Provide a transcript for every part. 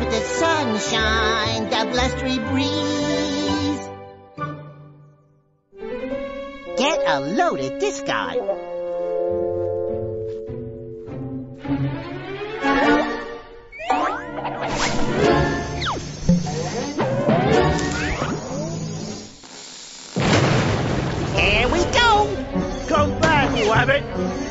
Love the sunshine, the blustery breeze. Get a load of this guy. Here we go. Come back, Wabbit!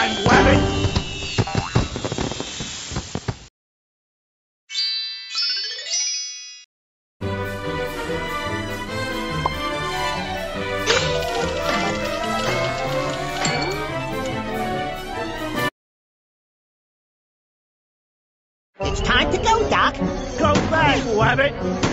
Time, Wabbit! It's time to go, Doc. Go back, Wabbit!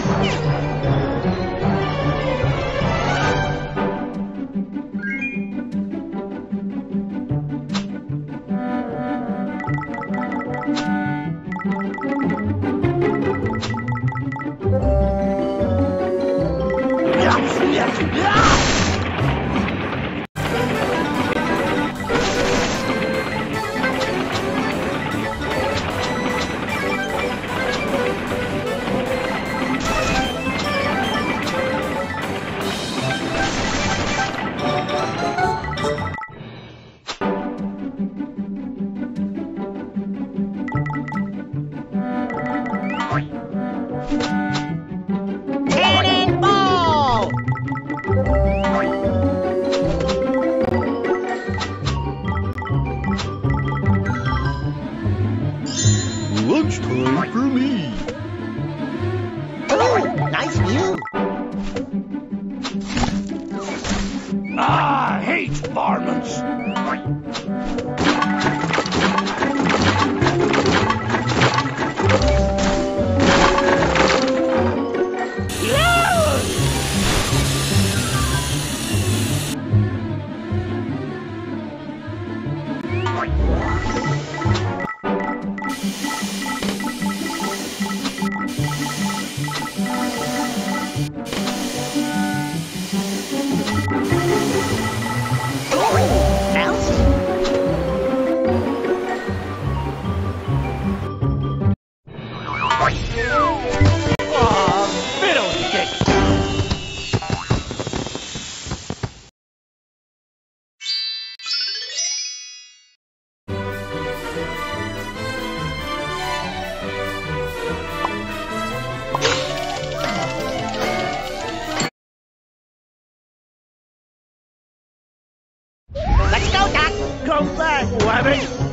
Wabbit!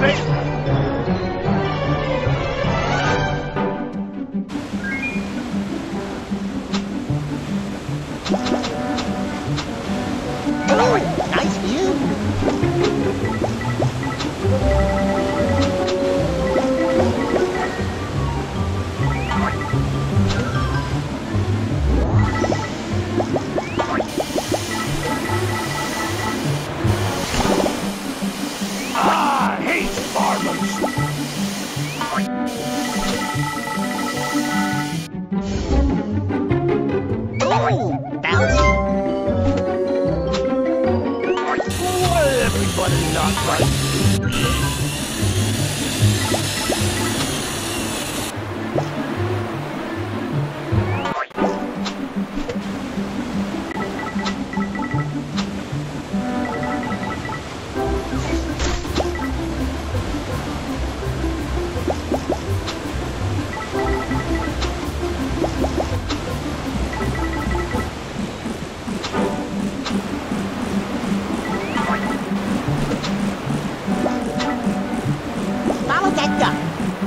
damn it!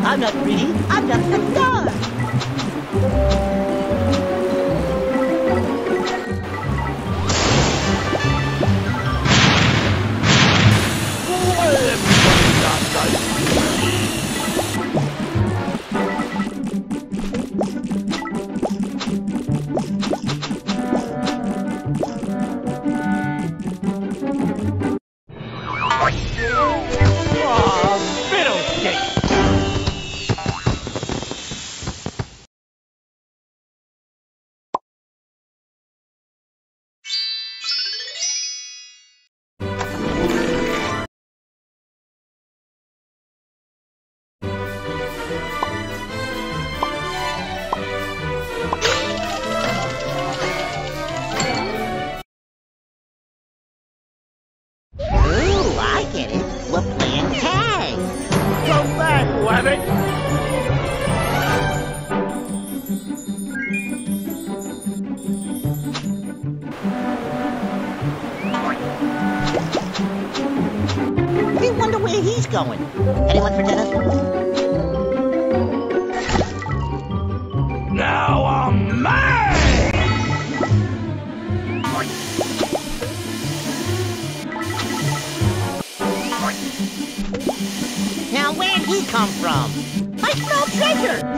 I'm not greedy. I'm just a. going. Anyone for dinner? Now I'm mad! Now where'd he come from? I smell treasure!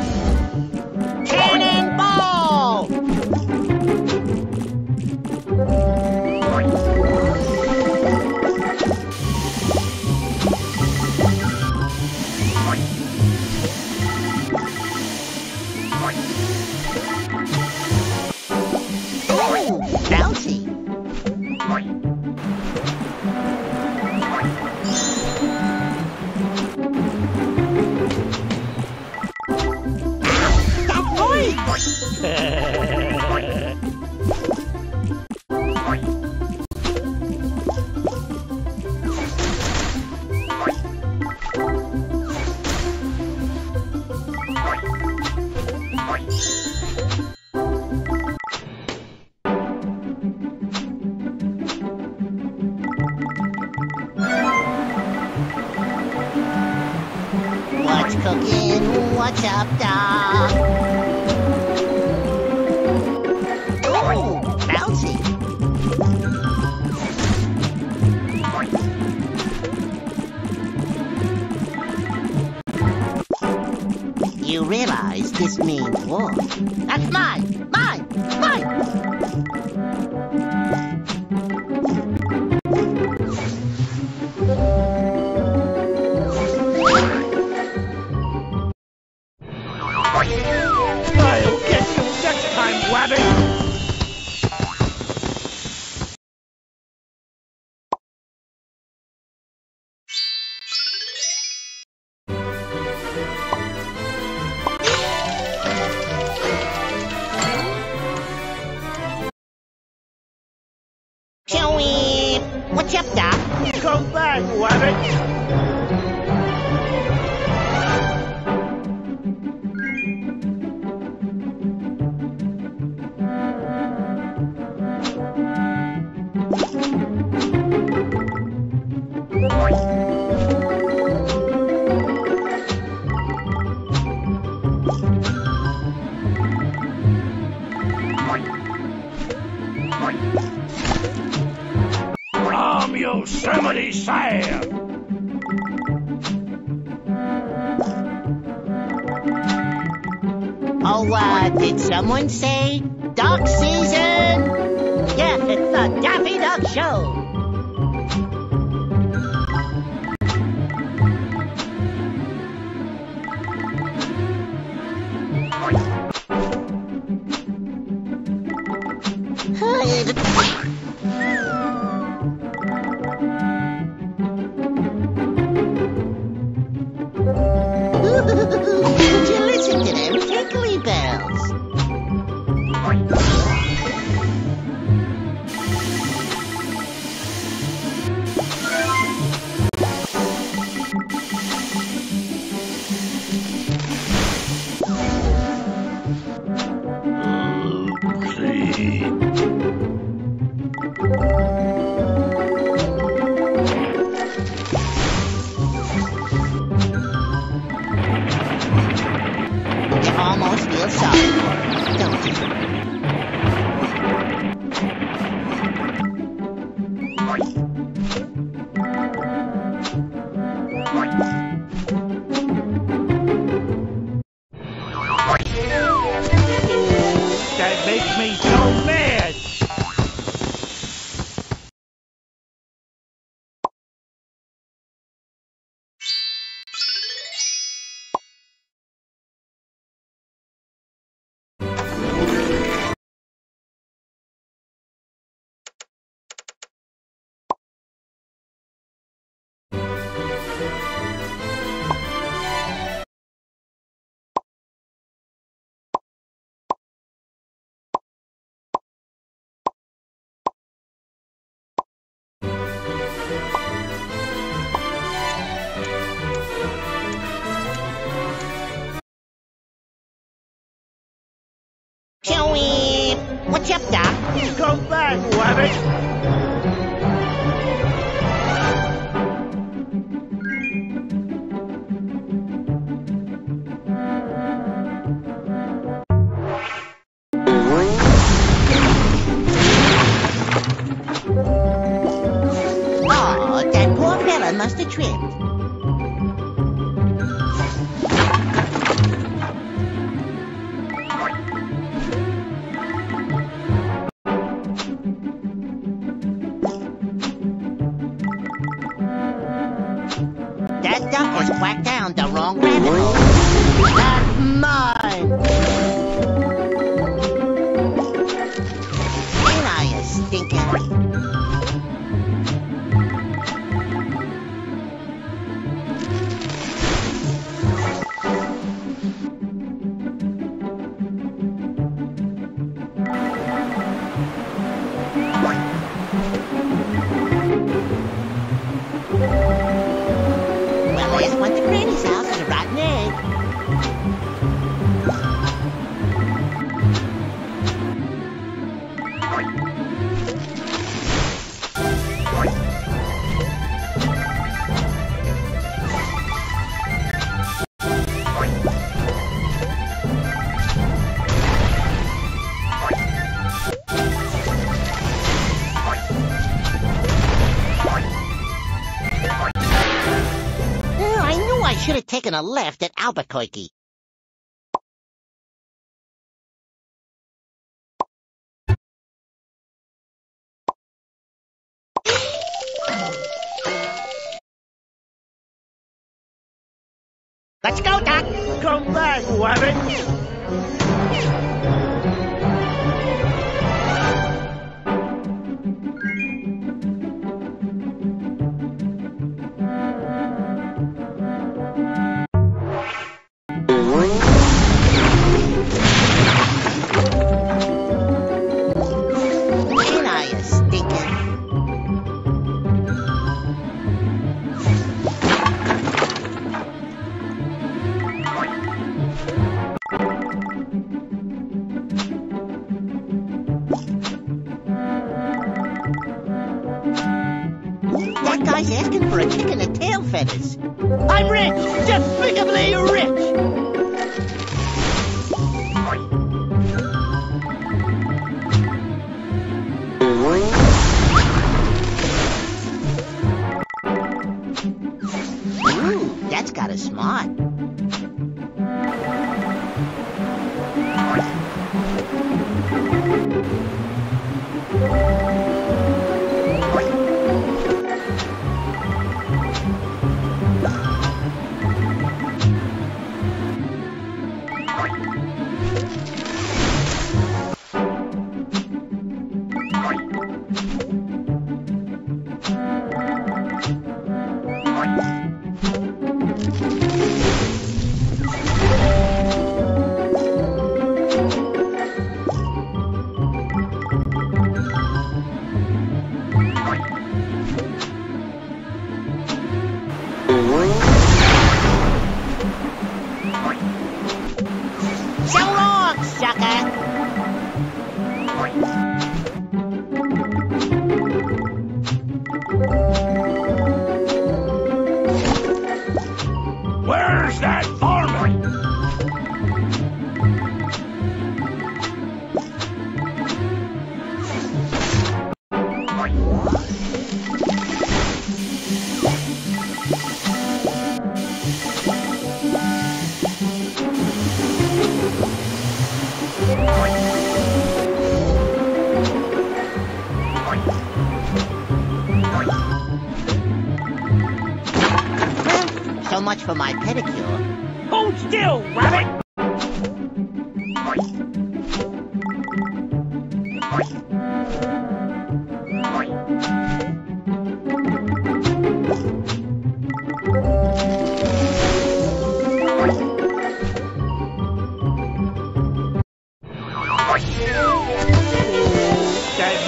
Cooking? What's up, Doc? Ooh, bouncy. You realize this means war. That's! Mine! Someone say duck season? Joey! What's up, Doc? Come back, Wabbit! Oh, that poor fella must have tripped. Duck has quacked down the wrong rabbit hole. Well, there's one taken a left at Albuquerque. Let's go, Doc! Come back, Wabbit!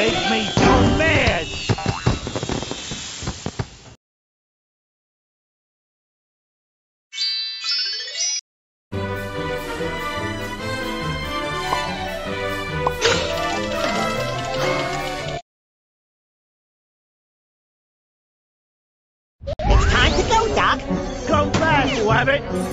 make me so mad! It's time to go, Doc! Go fast, Wabbit!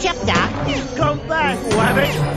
chapter. Come back, Wabbit.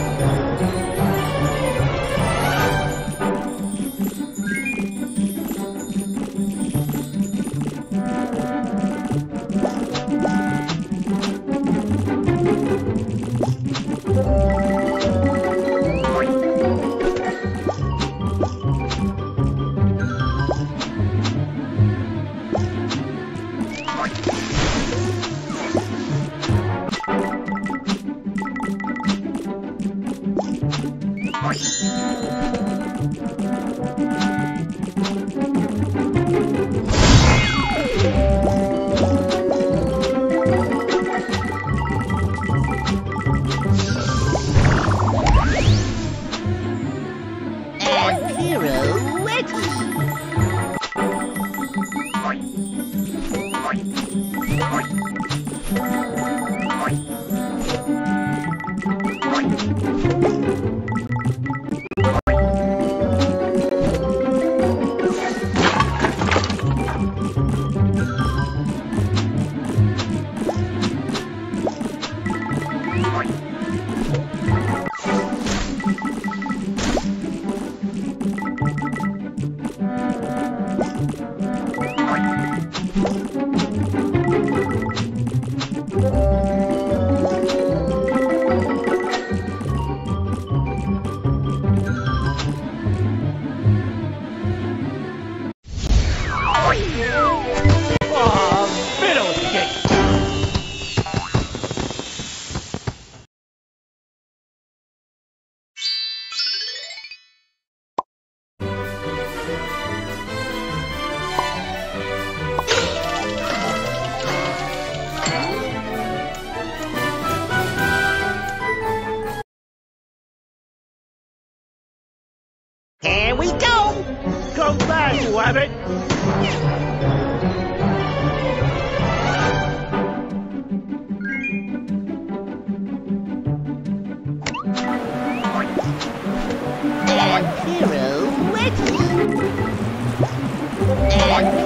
And hero, witch! And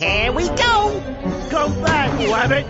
Here we go! Go back, rabbit.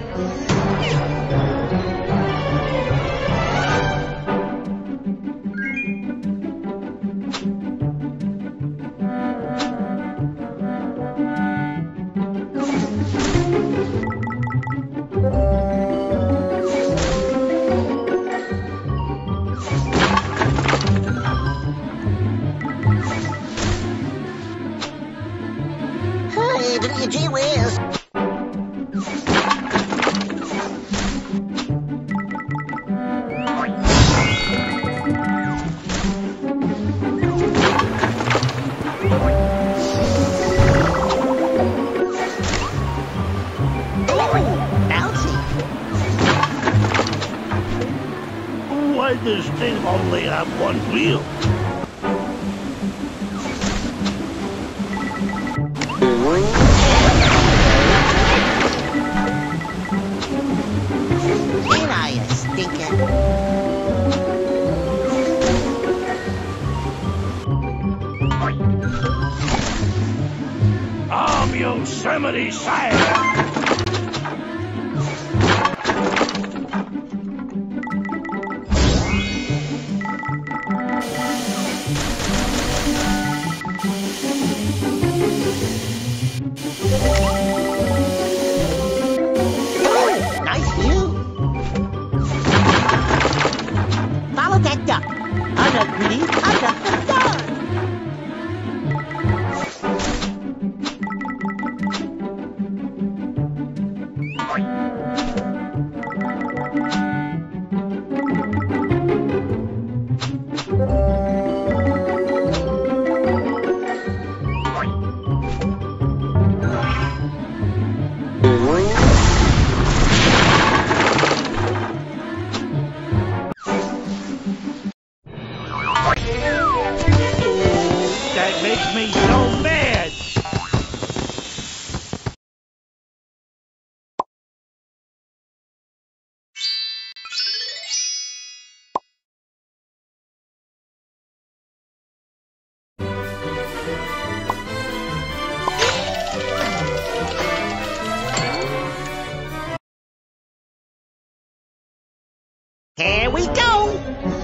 Here we go!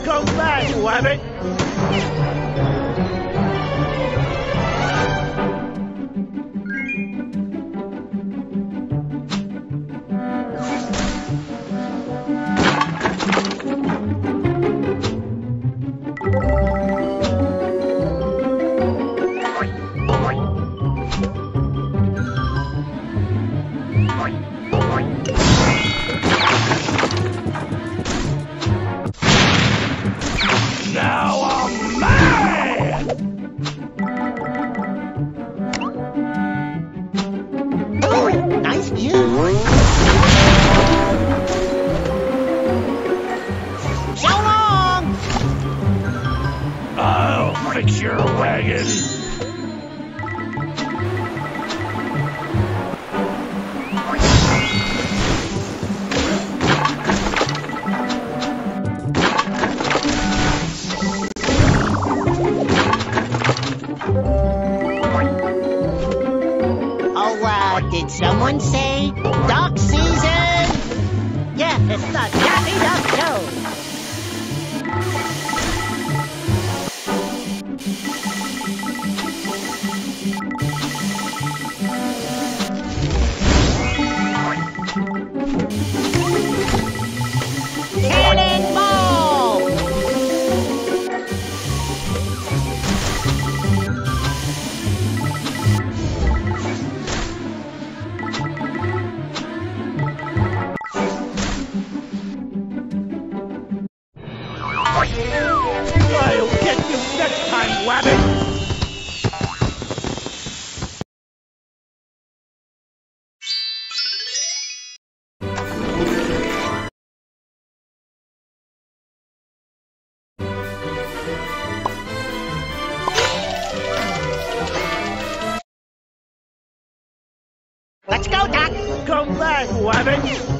Go back, you have! Let's go, Doc. Come back, Wabbit.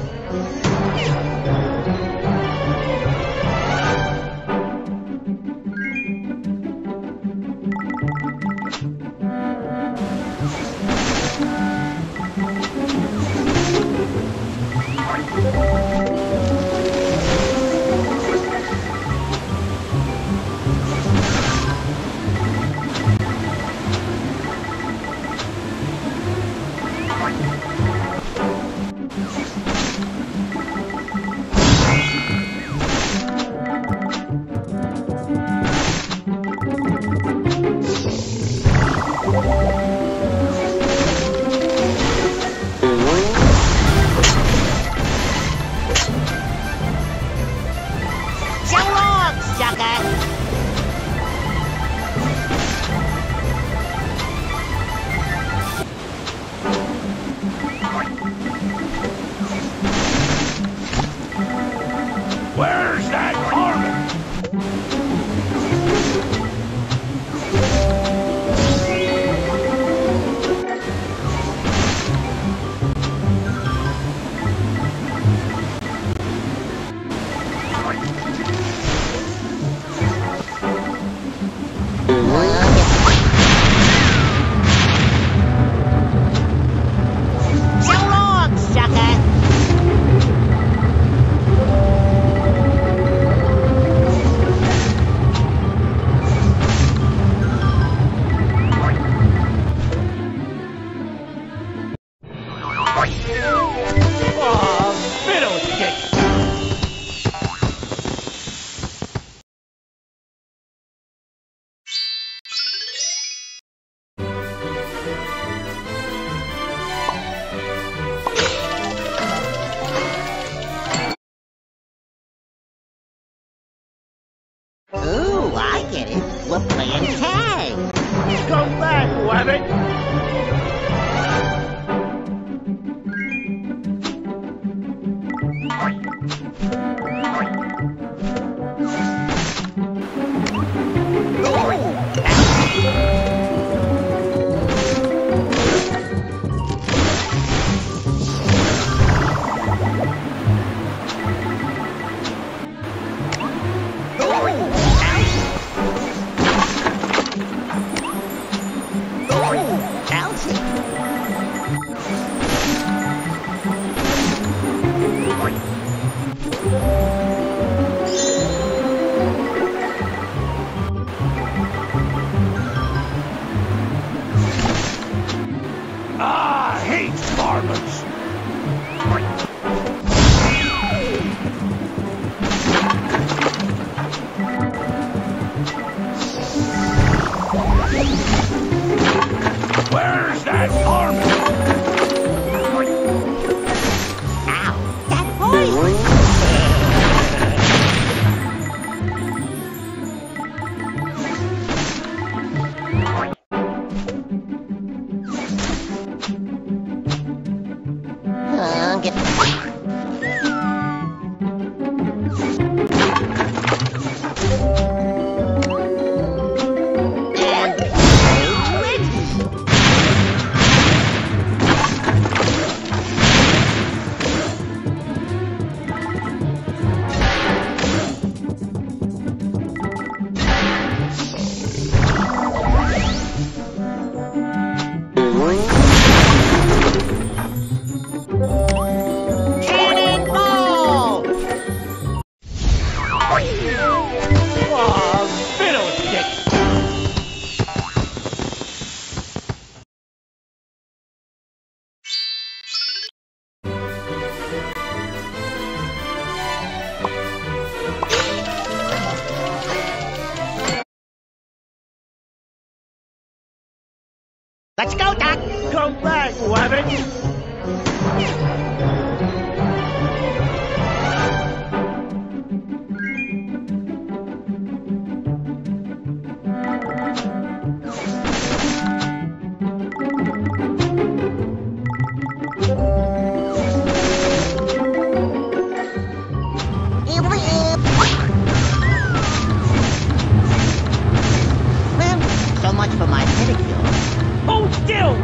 Let's go, Doc. Come back, Rabbit.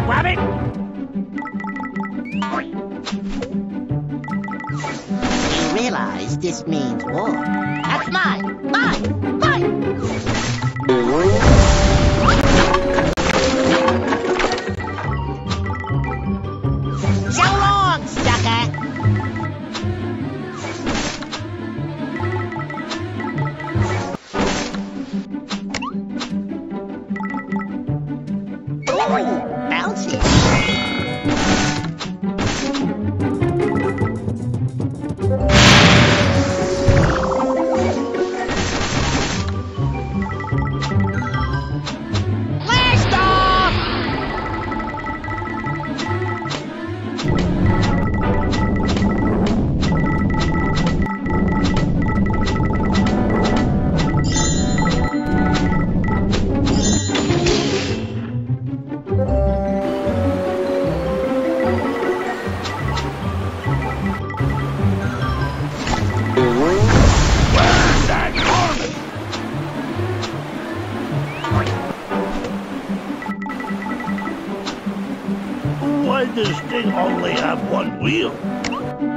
Still, Rabbit. You realize this means war. That's mine! Mine! Mine! one wheel.